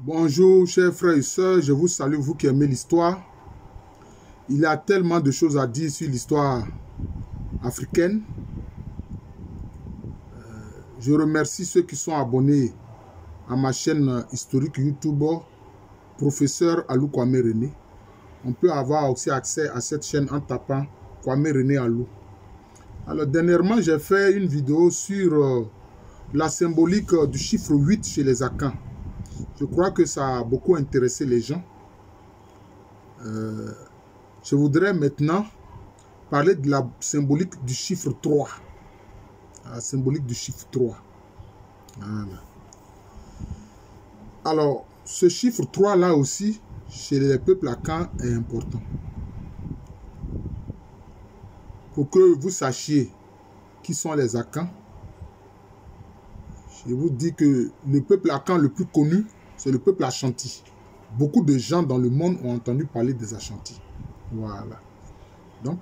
Bonjour, chers frères et sœurs, je vous salue, vous qui aimez l'histoire. Il y a tellement de choses à dire sur l'histoire africaine. Euh, je remercie ceux qui sont abonnés à ma chaîne historique YouTube, professeur Alou Kwame René. On peut avoir aussi accès à cette chaîne en tapant Kwame René Alou. Alors, dernièrement, j'ai fait une vidéo sur euh, la symbolique du chiffre 8 chez les Akans. Je crois que ça a beaucoup intéressé les gens. Euh, je voudrais maintenant parler de la symbolique du chiffre 3. La symbolique du chiffre 3. Voilà. Alors, ce chiffre 3 là aussi, chez les peuples Akans, est important. Pour que vous sachiez qui sont les Akans, je vous dis que le peuple Akan le plus connu, c'est le peuple Ashanti. Beaucoup de gens dans le monde ont entendu parler des Ashanti. Voilà. Donc,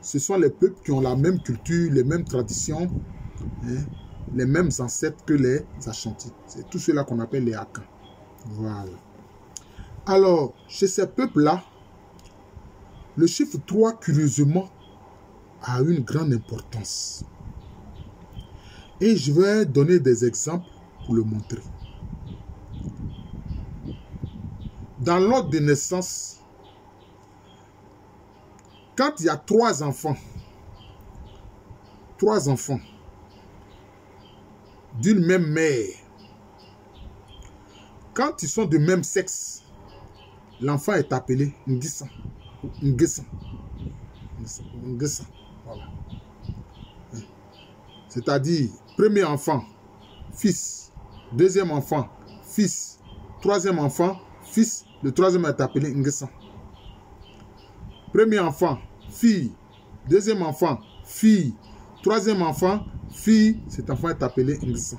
ce sont les peuples qui ont la même culture, les mêmes traditions, hein, les mêmes ancêtres que les Ashanti. C'est tout cela qu'on appelle les Akans. Voilà. Alors, chez ces peuples-là, le chiffre 3, curieusement, a une grande importance. Et je vais donner des exemples pour le montrer. Dans l'ordre de naissance, quand il y a trois enfants, trois enfants d'une même mère, quand ils sont de même sexe, l'enfant est appelé Ngissa. Ngissa. Ngissa. Voilà. C'est-à-dire, premier enfant, fils. Deuxième enfant, fils. Troisième enfant, fils. Le troisième est appelé Ngessa. Premier enfant, fille. Deuxième enfant, fille. Troisième enfant, fille. Cet enfant est appelé Ngessa.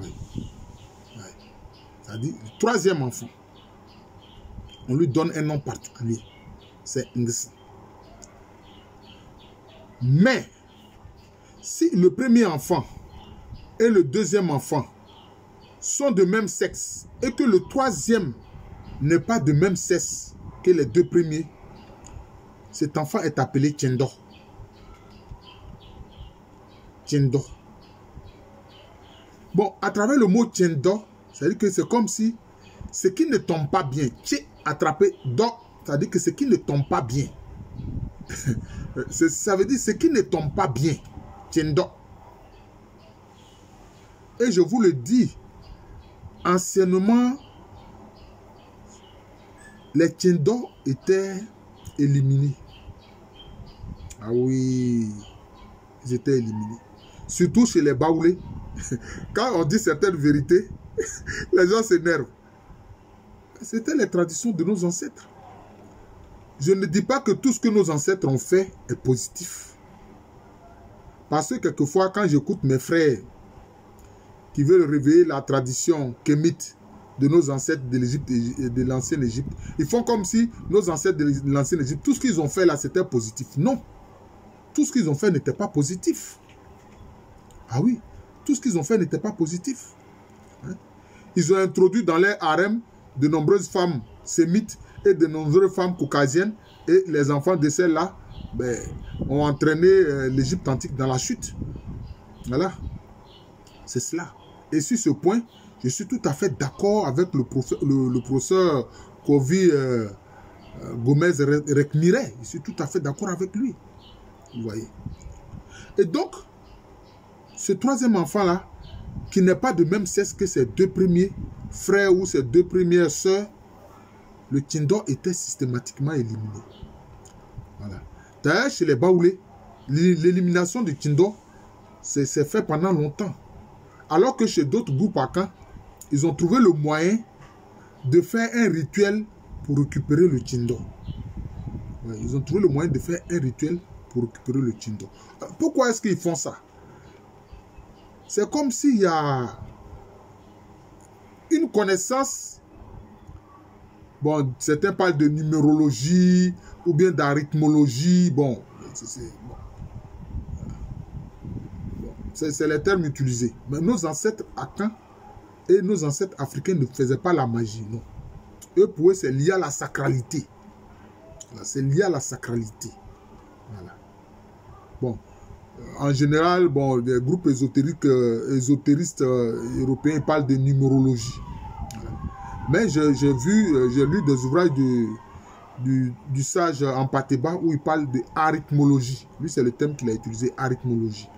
Oui. C'est-à-dire, le troisième enfant, on lui donne un nom particulier. C'est Ngessa. Mais, si le premier enfant et le deuxième enfant sont de même sexe et que le troisième n'est pas de même sexe que les deux premiers, cet enfant est appelé Tiendo. Tiendo. Bon, à travers le mot Tiendo, c'est-à-dire que c'est comme si ce qui ne tombe pas bien, Tché attrapé, Do, c'est-à-dire que ce qui ne tombe pas bien. ça veut dire ce qui ne tombe pas bien. Tiendo. Et je vous le dis, anciennement, les Tiendo étaient éliminés. Ah oui, ils étaient éliminés. Surtout chez les Baoulés. Quand on dit certaines vérités, les gens s'énervent. C'était les traditions de nos ancêtres. Je ne dis pas que tout ce que nos ancêtres ont fait est positif. Parce que quelquefois, quand j'écoute mes frères qui veulent réveiller la tradition kémite de nos ancêtres de l'Égypte et de l'ancienne Égypte, ils font comme si nos ancêtres de l'ancienne Égypte, tout ce qu'ils ont fait là, c'était positif. Non. Tout ce qu'ils ont fait n'était pas positif. Ah oui, tout ce qu'ils ont fait n'était pas positif. Hein? Ils ont introduit dans leur harem de nombreuses femmes sémites et de nombreuses femmes caucasiennes et les enfants de celles-là ben, ont entraîné euh, l'Égypte antique dans la chute. Voilà. C'est cela. Et sur ce point, je suis tout à fait d'accord avec le professeur, Kovi euh, euh, Gomez Rekmire. Je suis tout à fait d'accord avec lui. Vous voyez. Et donc, ce troisième enfant-là, qui n'est pas de même sexe que ses deux premiers frères ou ses deux premières sœurs, le Tindo était systématiquement éliminé. Voilà. D'ailleurs, chez les Baoulés, l'élimination du Tindo, c'est fait pendant longtemps. Alors que chez d'autres groupes ils ont trouvé le moyen de faire un rituel pour récupérer le Tindo. Ils ont trouvé le moyen de faire un rituel pour récupérer le Tindo. Pourquoi est-ce qu'ils font ça? C'est comme s'il y a une connaissance. Bon, certains parlent de numérologie ou bien d'arithmologie. Bon, c'est bon. les termes utilisés. Mais nos ancêtres Akans, Et nos ancêtres africains ne faisaient pas la magie, non. Eux, pour eux, c'est lié à la sacralité. C'est lié à la sacralité. Voilà. Bon. En général, bon, les groupes ésotériques, euh, euh, européens parlent de numérologie. Mais j'ai vu, euh, j'ai lu des ouvrages de, du, sage Ampateba où il parle de arithmologie. Lui, c'est le thème qu'il a utilisé, arithmologie.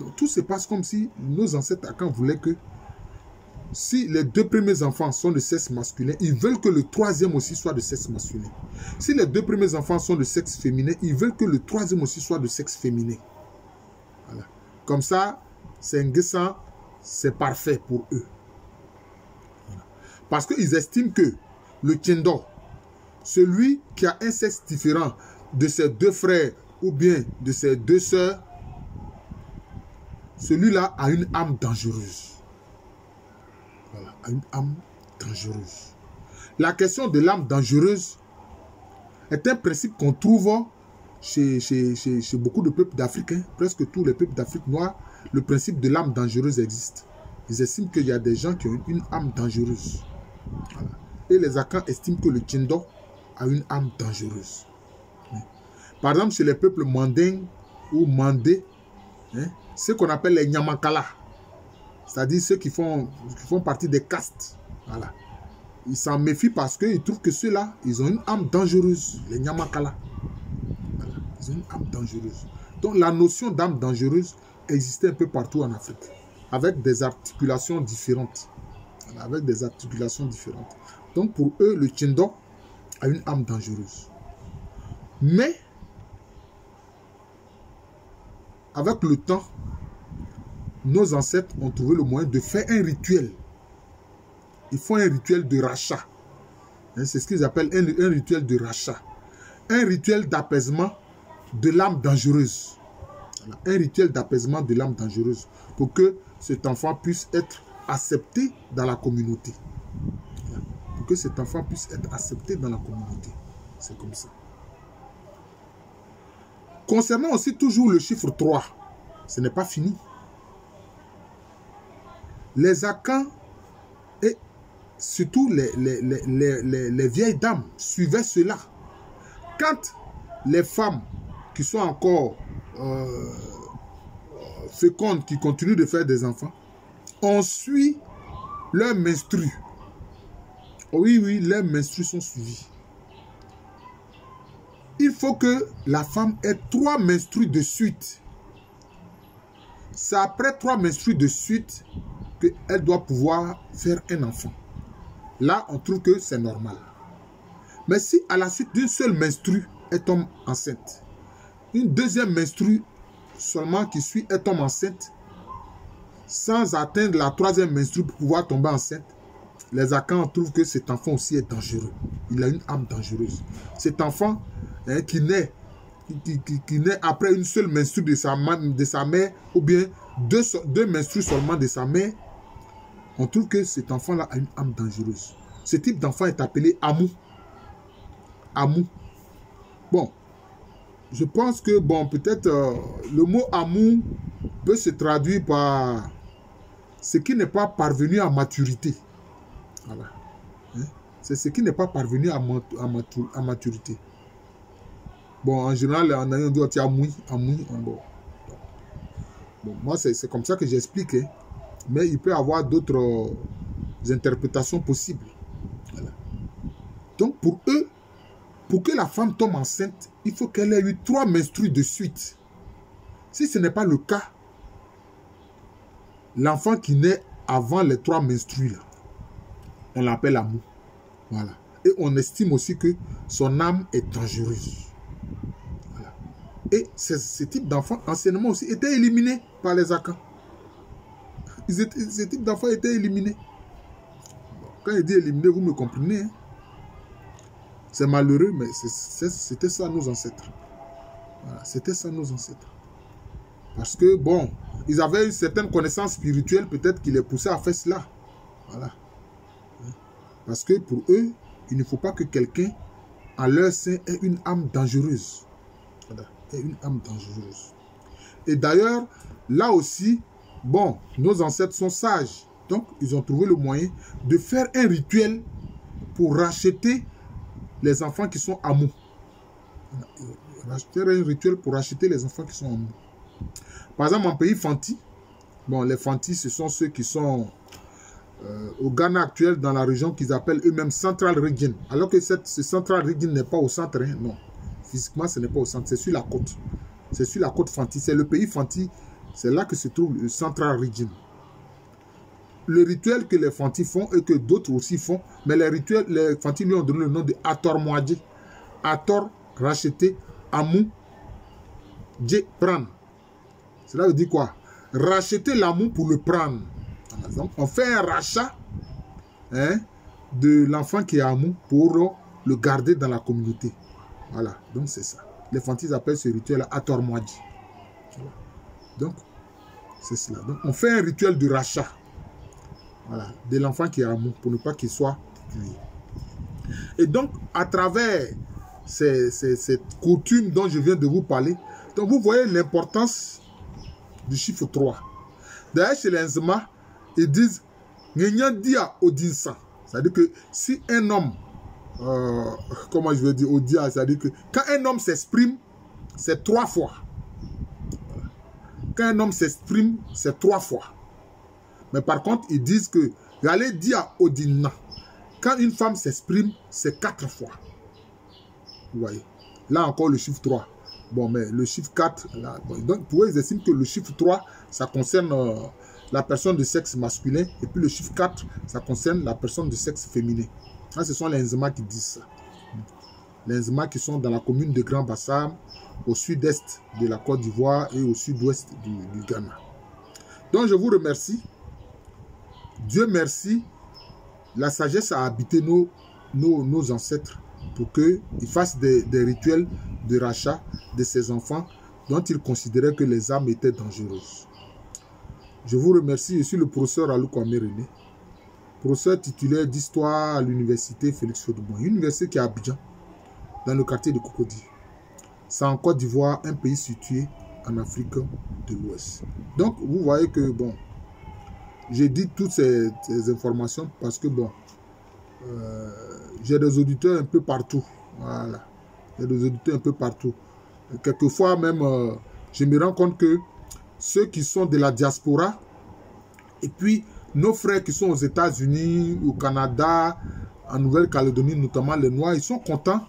Donc, tout se passe comme si nos ancêtres Akan voulaient que si les deux premiers enfants sont de sexe masculin, ils veulent que le troisième aussi soit de sexe masculin. Si les deux premiers enfants sont de sexe féminin, ils veulent que le troisième aussi soit de sexe féminin. Comme ça, c'est c'est parfait pour eux. Parce qu'ils estiment que le Tiendo, celui qui a un sexe différent de ses deux frères ou bien de ses deux sœurs, celui-là a une âme dangereuse. Voilà, a une âme dangereuse. La question de l'âme dangereuse est un principe qu'on trouve chez, beaucoup de peuples d'Afrique, hein. presque tous les peuples d'Afrique noire, le principe de l'âme dangereuse existe. Ils estiment qu'il y a des gens qui ont une âme dangereuse. Les Akans estiment que le Tindo a une âme dangereuse. Par exemple, chez les peuples mandins ou mandés, hein, ce qu'on appelle les Nyamakala, c'est-à-dire ceux qui font, qui font partie des castes. Ils s'en méfient parce qu'ils trouvent que ceux-là, ils ont une âme dangereuse, les Nyamakala. Ils ont une âme dangereuse. Donc la notion d'âme dangereuse existait un peu partout en Afrique, avec des articulations différentes avec des articulations différentes. Donc pour eux, le Tiendo a une âme dangereuse. Mais, avec le temps, nos ancêtres ont trouvé le moyen de faire un rituel. Ils font un rituel de rachat. Hein, c'est ce qu'ils appellent un, un, rituel de rachat. Un rituel d'apaisement de l'âme dangereuse. Un rituel d'apaisement de l'âme dangereuse. Pour que cet enfant puisse être accepté dans la communauté. Que cet enfant puisse être accepté dans la communauté. C'est comme ça. Concernant aussi toujours le chiffre 3, ce n'est pas fini. Les Akans et surtout les, les, vieilles dames suivaient cela. Quand les femmes qui sont encore euh, fécondes, qui continuent de faire des enfants, on suit leurs menstrues. Oui, oui, leurs menstrues sont suivies. Il faut que la femme ait trois menstrues de suite. C'est après trois menstrues de suite qu'elle doit pouvoir faire un enfant. Là, on trouve que c'est normal. Mais si à la suite d'une seule menstrue, elle tombe enceinte, une deuxième menstrue seulement qui suit, elle tombe enceinte, sans atteindre la troisième menstrue pour pouvoir tomber enceinte, les Akans trouvent que cet enfant aussi est dangereux. Il a une âme dangereuse. Cet enfant hein, qui, naît, qui, naît après une seule menstrue de sa, mère, ou bien deux, deux menstrues seulement de sa mère, on trouve que cet enfant-là a une âme dangereuse. Ce type d'enfant est appelé Amou. Amou. Bon, je pense que, bon, peut-être euh, le mot Amou peut se traduire par ce qui n'est pas parvenu à maturité. Voilà. Hein? C'est ce qui n'est pas parvenu à, maturité. Bon, en général, en ayant dit, oh, à mouille, à mouille, bon. bon. moi, c'est comme ça que j'explique. Hein. Mais il peut y avoir d'autres euh, interprétations possibles. Donc, pour eux, pour que la femme tombe enceinte, il faut qu'elle ait eu trois menstrues de suite. Si ce n'est pas le cas, L'enfant qui naît avant les trois menstrues, on l'appelle amour. Voilà. Et on estime aussi que son âme est dangereuse. Et ce, type d'enfant, anciennement aussi, était éliminé par les Akans. ce type d'enfant était éliminé. Quand il dit éliminé, vous me comprenez. Hein. C'est malheureux, mais c'était ça nos ancêtres. C'était ça nos ancêtres. Parce que, bon, ils avaient une certaine connaissance spirituelle, peut-être qui les poussait à faire cela. Voilà. Parce que pour eux, il ne faut pas que quelqu'un, à leur sein, ait une âme dangereuse. Ait une âme dangereuse. Et d'ailleurs, là aussi, bon, nos ancêtres sont sages. Donc, ils ont trouvé le moyen de faire un rituel pour racheter les enfants qui sont amours. Racheter un rituel pour racheter les enfants qui sont amours. Par exemple, en pays Fanti, bon, les Fanti, ce sont ceux qui sont euh, au Ghana actuel, dans la région qu'ils appellent eux-mêmes Central Region. Alors que cette, ce Central Region n'est pas au centre, hein, non. Physiquement, ce n'est pas au centre, c'est sur la côte. C'est sur la côte Fanti. C'est le pays Fanti, c'est là que se trouve le Central Region. Le rituel que les Fanti font et que d'autres aussi font, mais les rituels, les Fanti lui ont donné le nom de Ator Moadji. Ator, racheter, Amou, Dje, prendre. Cela veut dire quoi? Racheter l'amour pour le prendre. On fait un rachat hein, de l'enfant qui est amour pour le garder dans la communauté. Voilà, donc c'est ça. Les fantis appellent ce rituel Atormoadji. Voilà. Donc, c'est cela. Donc, on fait un rituel de rachat. Voilà, de l'enfant qui est amour pour ne pas qu'il soit tué. Et donc, à travers cette coutume dont je viens de vous parler, vous voyez l'importance du chiffre 3. D'ailleurs, chez les Nzema, ils disent Dia Odinsa. C'est-à-dire que si un homme, euh, comment je veux dire, Odia, c'est-à-dire que quand un homme s'exprime, c'est trois fois. Quand un homme s'exprime, c'est trois fois. Mais par contre, ils disent que Yale Dia Odina. Quand une femme s'exprime, c'est quatre fois. Vous voyez. Là encore le chiffre 3. Bon, mais le chiffre 4, là, donc pour eux, ils estiment que le chiffre 3, ça concerne euh, la personne de sexe masculin, et puis le chiffre 4, ça concerne la personne de sexe féminin. ce sont les Nzema qui disent ça. Les Nzema qui sont dans la commune de Grand Bassam, au sud-est de la Côte d'Ivoire et au sud-ouest du, Ghana. Donc, je vous remercie. Dieu merci. La sagesse a habité nos, nos, nos ancêtres pour qu'ils fassent des, rituels de rachat de ces enfants dont ils considéraient que les âmes étaient dangereuses. Je vous remercie. Je suis le professeur Alou Kwame René, professeur titulaire d'histoire à l'université Félix Faudouban, université qui est à Abidjan, dans le quartier de Cocody. C'est en Côte d'Ivoire, un pays situé en Afrique de l'Ouest. Donc, vous voyez que, bon, j'ai dit toutes ces, informations parce que, bon, euh, j'ai des auditeurs un peu partout. Voilà. J'ai des auditeurs un peu partout. Quelquefois même, euh, je me rends compte que ceux qui sont de la diaspora, et puis nos frères qui sont aux États-Unis, au Canada, en Nouvelle-Calédonie, notamment les Noirs, ils sont contents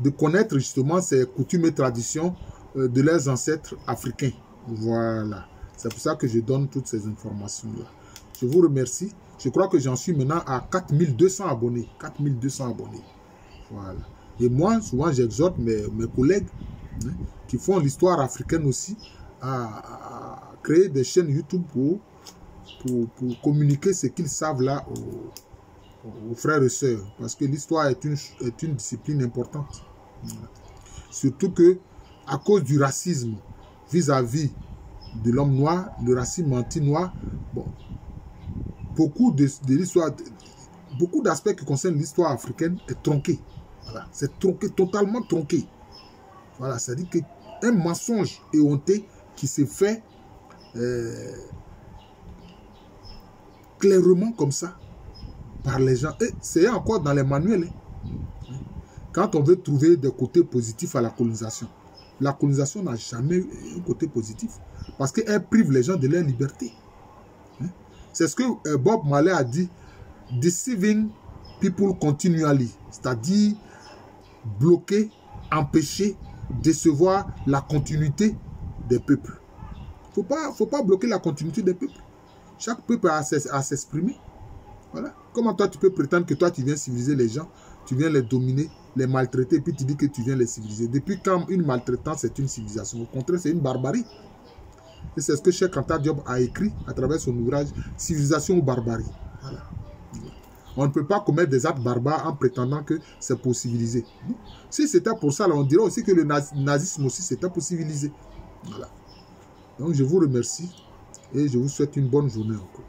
de connaître justement ces coutumes et traditions euh, de leurs ancêtres africains. Voilà. C'est pour ça que je donne toutes ces informations-là. Je vous remercie. Je crois que j'en suis maintenant à 4200 abonnés. 4200 abonnés. Voilà. Et moi, souvent, j'exhorte mes, mes, collègues hein, qui font l'histoire africaine aussi à, créer des chaînes YouTube pour, pour, communiquer ce qu'ils savent là aux, frères et sœurs. Parce que l'histoire est une, est une discipline importante. Surtout que, à cause du racisme vis-à-vis de l'homme noir, le racisme anti-noir, bon, beaucoup de, l'histoire, beaucoup d'aspects qui concernent l'histoire africaine est tronqué. Voilà, c'est tronqué, totalement tronqué. Voilà, c'est-à-dire qu'un mensonge éhonté qui se fait euh, clairement comme ça par les gens. Et c'est encore dans les manuels. Hein. Quand on veut trouver des côtés positifs à la colonisation, la colonisation n'a jamais eu un côté positif parce qu'elle prive les gens de leur liberté. C'est ce que euh, Bob Marley a dit, deceiving people continually, c'est-à-dire bloquer, empêcher, décevoir la continuité des peuples. Il ne faut pas bloquer la continuité des peuples. Chaque peuple a à s'exprimer. Voilà. Comment toi tu peux prétendre que toi tu viens civiliser les gens, tu viens les dominer, les maltraiter, puis tu dis que tu viens les civiliser? Depuis quand une maltraitance est une civilisation? Au contraire, c'est une barbarie. Et c'est ce que Cheikh Anta Diop a écrit à travers son ouvrage Civilisation ou barbarie. On ne peut pas commettre des actes barbares en prétendant que c'est pour civiliser. Si c'était pour ça, on dirait aussi que le nazisme aussi c'était pour civiliser. Voilà. Donc je vous remercie et je vous souhaite une bonne journée encore.